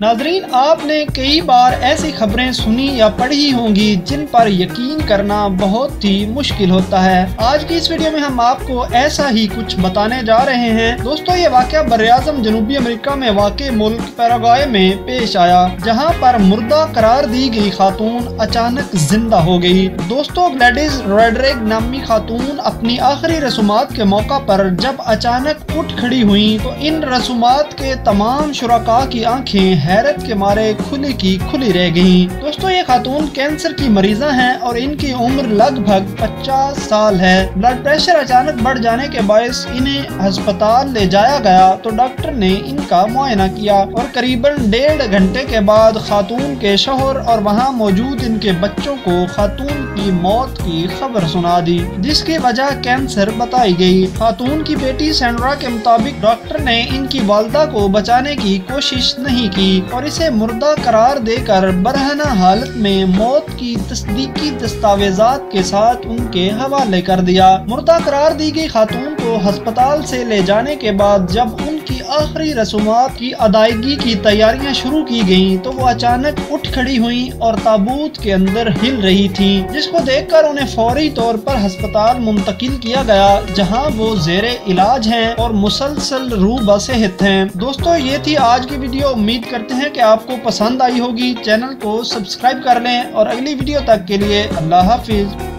नाजरीन, आपने कई बार ऐसी खबरें सुनी या पढ़ी होंगी जिन पर यकीन करना बहुत ही मुश्किल होता है। आज की इस वीडियो में हम आपको ऐसा ही कुछ बताने जा रहे हैं। दोस्तों, ये वाक्य बरआजम जनूबी अमेरिका में वाक़ मुल्क पैरागाय में पेश आया, जहाँ पर मुर्दा करार दी गई खातून अचानक ज़िंदा हो गई दोस्तों, ग्लैडिस रेडरेग नामी खातून अपनी आखिरी रसूमात के मौका पर जब अचानक उठ खड़ी हुई तो इन रसूमात के तमाम शुरा की आँखें हैरत के मारे खुली की खुली रह गई दोस्तों, ये खातून कैंसर की मरीजा हैं और इनकी उम्र लगभग 50 साल है। ब्लड प्रेशर अचानक बढ़ जाने के बायस इन्हें अस्पताल ले जाया गया तो डॉक्टर ने इनका मुआयना किया और करीबन डेढ़ घंटे के बाद खातून के शोहर और वहाँ मौजूद इनके बच्चों को खातून की मौत की खबर सुना दी, जिसकी वजह कैंसर बताई गई। खातून की बेटी सेंड्रा के मुताबिक डॉक्टर ने इनकी वालदा को बचाने की कोशिश नहीं की। और इसे मुर्दा करार देकर बरहना हालत में मौत की तस्दीकी दस्तावेजात के साथ उनके हवाले कर दिया। मुर्दा करार दी गई खातून को अस्पताल से ले जाने के बाद जब उनकी आखिरी रसूमात की अदायगी की तैयारियाँ शुरू की गई तो वो अचानक उठ खड़ी हुई और ताबूत के अंदर हिल रही थी, जिसको देखकर उन्हें फौरी तौर पर अस्पताल मुंतकिल किया गया, जहाँ वो जेर इलाज हैं और मुसलसल रू बसेहत हैं। दोस्तों, ये थी आज की वीडियो। उम्मीद करते हैं कि आपको पसंद आई होगी। चैनल को सब्सक्राइब कर लें और अगली वीडियो तक के लिए अल्लाह हाफिज।